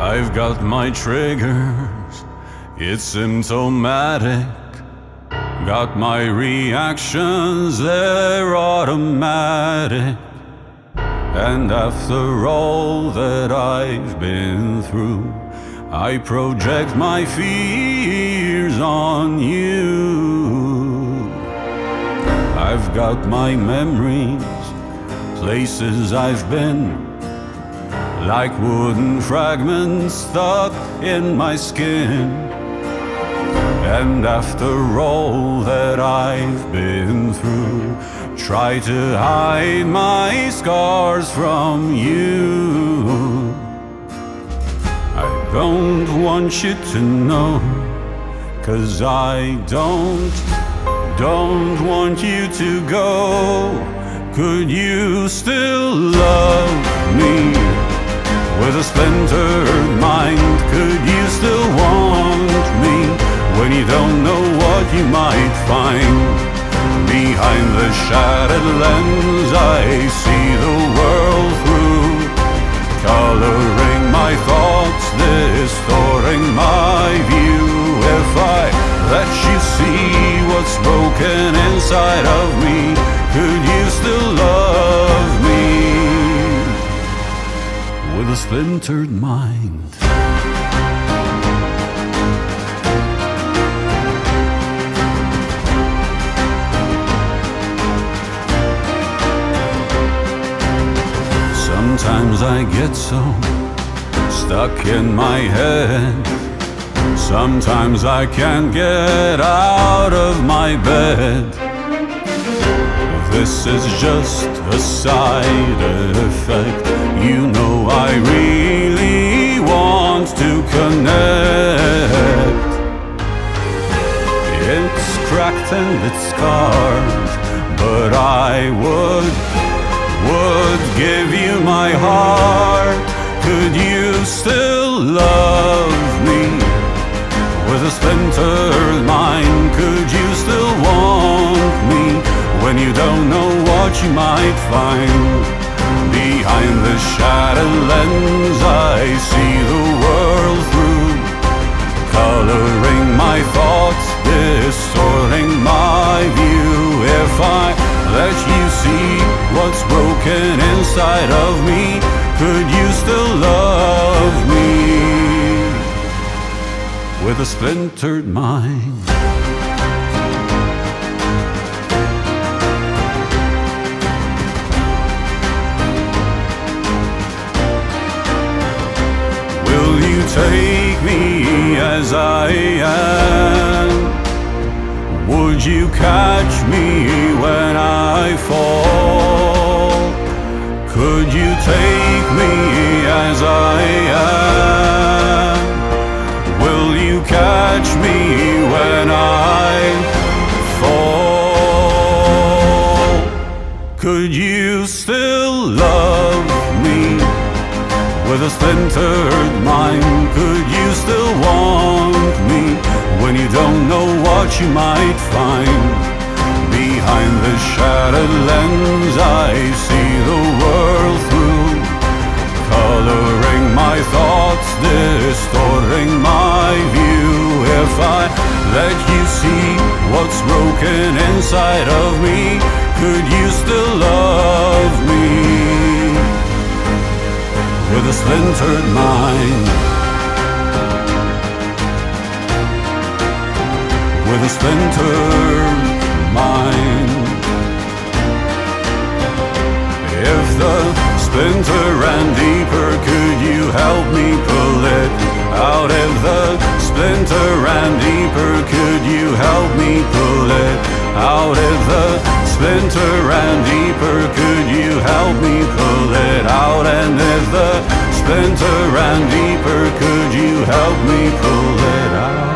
I've got my triggers, it's symptomatic. Got my reactions, they're automatic. And after all that I've been through, I project my fears on you. I've got my memories, places I've been like wooden fragments stuck in my skin. And after all that I've been through, try to hide my scars from you. I don't want you to know, cause I don't, don't want you to go. Could you still love me? With a splintered mind, could you still want me when you don't know what you might find? Behind the shattered lens, I see the world through, coloring my thoughts, distorting my view. If I let you see what's broken inside of me, could you still splintered mind. Sometimes I get so stuck in my head. Sometimes I can't get out of my bed. This is just a side effect. You know I really want to connect. It's cracked and it's scarred, but I would, would give you my heart. Could you still love me? With a splintered mind, what you might find. Behind the shattered lens I see the world through. Coloring my thoughts, distorting my view. If I let you see what's broken inside of me Could you still love me? With a splintered mind take me as I am? Would you catch me when I fall? Could you take me as I am? Will you catch me when I fall? Could you still love? With a splintered mind, could you still want me when you don't know what you might find? Behind the shattered lens, I see the world through, coloring my thoughts, distorting my view. If I let you see what's broken inside of me, could you still love me? With a splintered mind. With a splintered mind. If the splinter ran deeper, could you help me pull it out? If the splinter ran deeper, could you help me pull it out? If the splinter ran deeper, could you help me pull? Splinter ran deeper, could you help me pull it